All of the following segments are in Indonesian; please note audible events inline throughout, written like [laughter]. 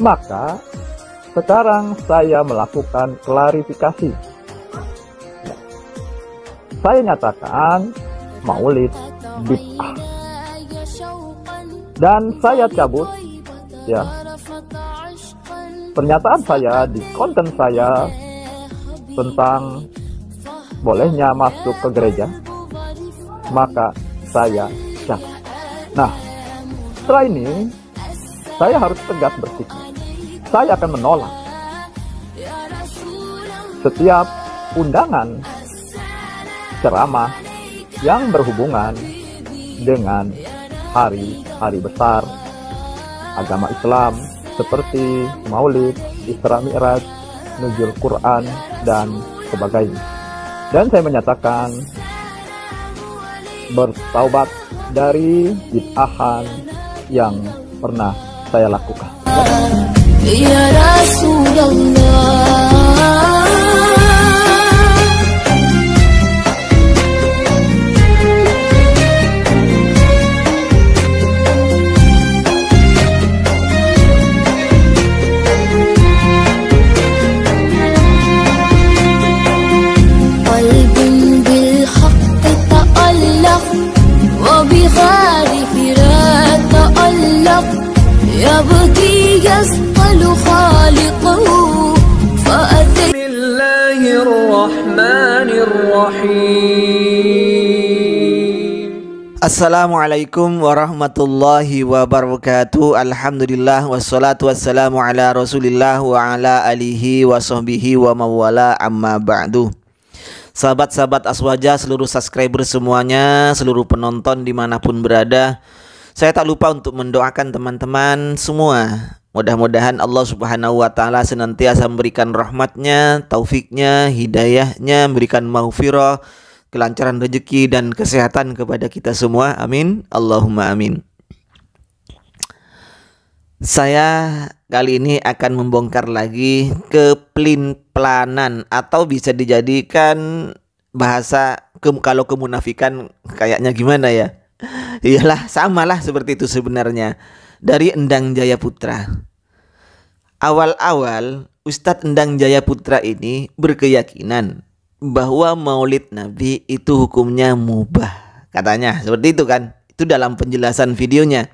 Maka sekarang saya melakukan klarifikasi. Ya. Saya nyatakan maulid bid'ah. Dan saya cabut ya pernyataan saya di konten saya tentang bolehnya masuk ke gereja maka saya cabut. Nah, setelah ini saya harus tegas bersikap. Saya akan menolak setiap undangan ceramah yang berhubungan dengan hari-hari besar agama Islam seperti Maulid, Isra Mi'raj, Nuzul Quran, dan sebagainya. Dan saya menyatakan bertaubat dari bid'ahan yang pernah saya lakukan. Ya Rasulullah Assalamualaikum warahmatullahi wabarakatuh. Alhamdulillah wassalatu wassalamu ala rasulillah wa ala alihi wa sahbihi wa mawala amma ba'du. Sahabat-sahabat Aswaja, seluruh subscriber semuanya, seluruh penonton di mana pun berada Saya tak lupa untuk mendoakan teman-teman semua. Mudah-mudahan Allah subhanahu wa ta'ala senantiasa memberikan rahmatnya, taufiknya, hidayahnya, memberikan maghfirah kelancaran rezeki dan kesehatan kepada kita semua. Amin. Allahumma amin. Saya kali ini akan membongkar lagi kepelin-pelanan atau bisa dijadikan bahasa ke kalau kemunafikan kayaknya gimana ya? Iyalah, samalah seperti itu sebenarnya. Dari Endang Jaya Putra. Awal-awal Ustadz Endang Jaya Putra ini berkeyakinan bahwa maulid Nabi itu hukumnya mubah. Katanya seperti itu kan. Itu dalam penjelasan videonya.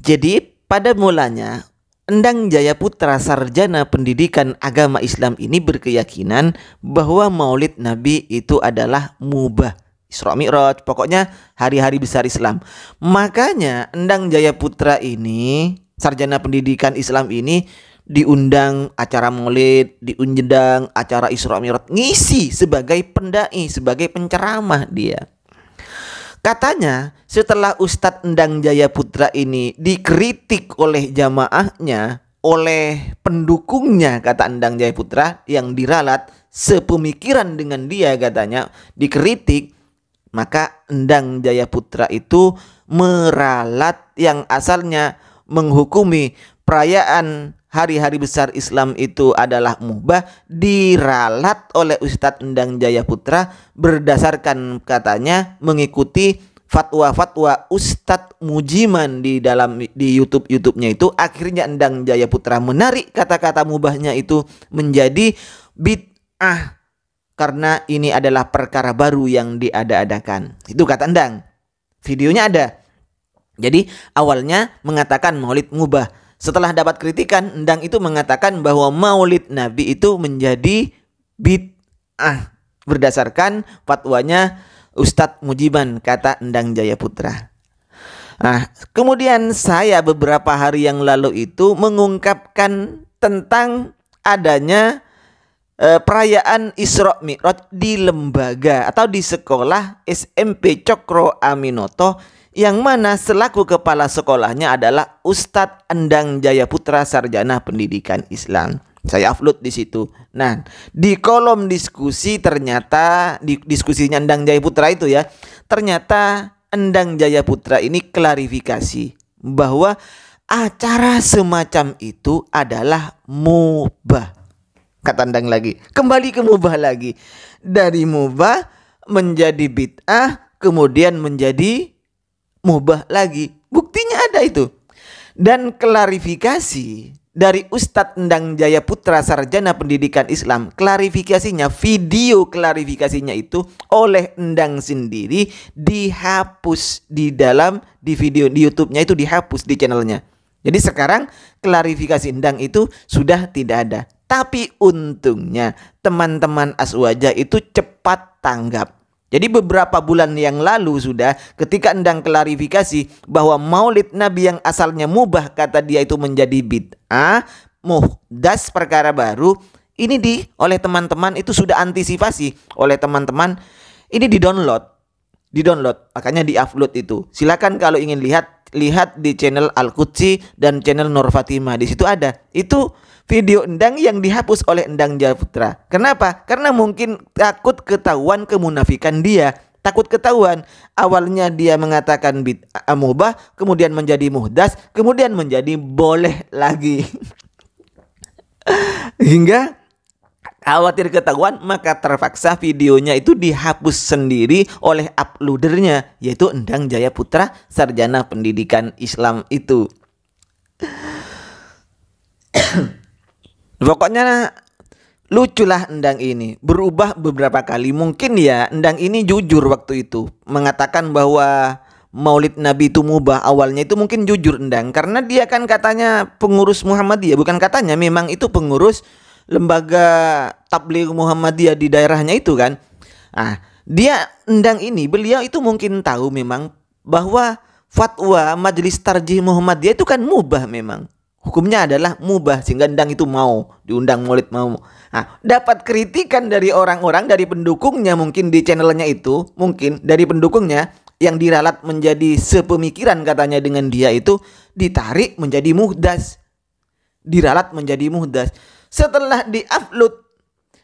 Jadi pada mulanya Endang Jaya Putra Sarjana Pendidikan Agama Islam ini berkeyakinan bahwa maulid Nabi itu adalah mubah. Isra Mi'raj, pokoknya hari-hari besar Islam. Makanya Endang Jaya Putra ini, sarjana pendidikan Islam ini diundang acara maulid, diundang acara Isra Mi'raj, ngisi sebagai pendai, sebagai penceramah dia. Katanya setelah Ustadz Endang Jaya Putra ini dikritik oleh jamaahnya, oleh pendukungnya kata Endang Jaya Putra yang diralat sepemikiran dengan dia katanya dikritik maka Endang Jaya Putra itu meralat yang asalnya menghukumi perayaan hari-hari besar Islam itu adalah mubah diralat oleh Ustadz Endang Jaya Putra berdasarkan katanya mengikuti fatwa-fatwa Ustadz Mujiman di dalam di YouTube YouTube-nya itu akhirnya Endang Jaya Putra menarik kata-kata mubahnya itu menjadi bid'ah karena ini adalah perkara baru yang diada-adakan. Itu kata Endang. Videonya ada. Jadi awalnya mengatakan maulid mubah setelah dapat kritikan, Endang itu mengatakan bahwa maulid Nabi itu menjadi bid'ah berdasarkan fatwanya Ustadz Mujiban kata Endang Jaya Putra. Nah, kemudian saya beberapa hari yang lalu itu mengungkapkan tentang adanya eh, perayaan Isra Mi'raj di lembaga atau di sekolah SMP Cokro Aminoto yang mana selaku kepala sekolahnya adalah Ustadz Endang Jaya Putra Sarjana Pendidikan Islam. Saya upload di situ. Nah, di kolom diskusi ternyata di diskusinya Endang Jaya Putra itu ya, ternyata Endang Jaya Putra ini klarifikasi bahwa acara semacam itu adalah mubah. Kata Endang lagi, kembali ke mubah lagi. Dari mubah menjadi bid'ah, kemudian menjadi mubah lagi. Buktinya ada itu. Dan klarifikasi dari Ustadz Endang Jaya Putra Sarjana Pendidikan Islam klarifikasinya video klarifikasinya itu oleh Endang sendiri dihapus di dalam di video di YouTube-nya itu dihapus di channelnya jadi sekarang klarifikasi Endang itu sudah tidak ada tapi untungnya teman-teman Aswaja itu cepat tanggap jadi beberapa bulan yang lalu sudah ketika endang klarifikasi bahwa maulid Nabi yang asalnya mubah kata dia itu menjadi bid'ah, muhdas perkara baru, ini di oleh teman-teman itu sudah antisipasi oleh teman-teman ini di-download. Di-download, makanya di-upload itu. Silakan kalau ingin lihat lihat di channel Al-Qudsi dan channel Nur Fatimah. Di situ ada. Itu video Endang yang dihapus oleh Endang Japutra. Kenapa? Karena mungkin takut ketahuan kemunafikan dia. Takut ketahuan. Awalnya dia mengatakan bid'ah mubah, kemudian menjadi muhdas, kemudian menjadi boleh lagi. [laughs] Hingga khawatir ketahuan maka terpaksa videonya itu dihapus sendiri oleh uploadernya yaitu Endang Jaya Putra sarjana pendidikan Islam itu [coughs] Pokoknya luculah Endang ini. Berubah beberapa kali. Mungkin ya Endang ini jujur waktu itu. Mengatakan bahwa Maulid Nabi itu mubah. Awalnya itu mungkin jujur Endang. Karena dia kan katanya pengurus Muhammadiyah. Bukan katanya memang itu pengurus lembaga tabligh Muhammadiyah di daerahnya itu kan. Ah, dia Endang ini beliau itu mungkin tahu memang bahwa fatwa Majelis Tarjih Muhammadiyah itu kan mubah memang hukumnya adalah mubah sehingga endang itu mau diundang maulid mau. Nah, dapat kritikan dari orang-orang dari pendukungnya mungkin di channelnya itu mungkin dari pendukungnya yang diralat menjadi sepemikiran katanya dengan dia itu ditarik menjadi muhdas. Diralat menjadi muhdas. Setelah diupload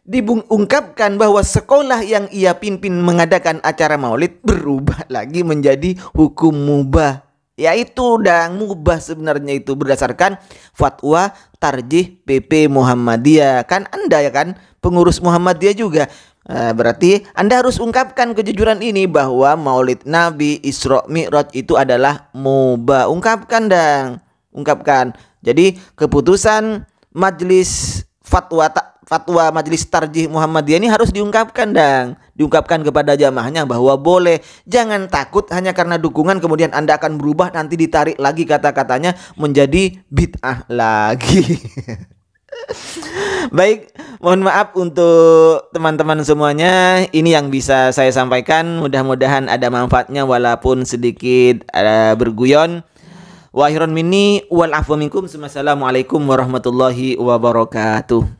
diungkapkan bahwa sekolah yang ia pimpin mengadakan acara maulid berubah lagi menjadi hukum mubah yaitu dan mubah sebenarnya itu berdasarkan fatwa tarjih PP Muhammadiyah kan anda ya kan pengurus Muhammadiyah juga Nah, berarti Anda harus ungkapkan kejujuran ini bahwa Maulid Nabi Isra Mi'raj itu adalah mubah. Ungkapkan dong. Ungkapkan. Jadi keputusan Majelis Fatwa fatwa Majelis Tarjih Muhammadiyah ini harus diungkapkan dang, diungkapkan kepada jamaahnya bahwa boleh. Jangan takut hanya karena dukungan kemudian Anda akan berubah nanti ditarik lagi kata-katanya menjadi bid'ah lagi. [laughs] Baik, mohon maaf untuk teman-teman semuanya. Ini yang bisa saya sampaikan. Mudah-mudahan ada manfaatnya walaupun sedikit uh, berguyon. Wahiron mini wal minkum. Assalamualaikum warahmatullahi wabarakatuh.